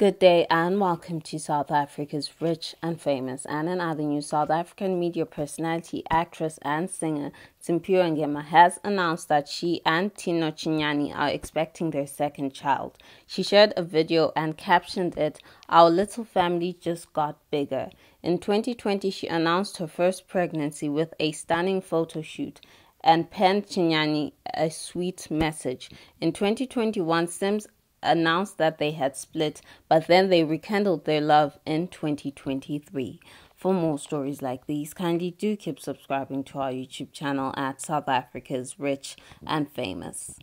Good day and welcome to South Africa's Rich and Famous. And in other news, South African media personality, actress, and singer Simphiwe Ngema has announced that she and Tino Chinyani are expecting their second child. She shared a video and captioned it, Our little family just got bigger. In 2020, she announced her first pregnancy with a stunning photo shoot and penned Chinyani a sweet message. In 2021, Simz announced that they had split, but then they rekindled their love in 2023. For more stories like these, kindly do keep subscribing to our YouTube channel at South Africa's Rich and Famous.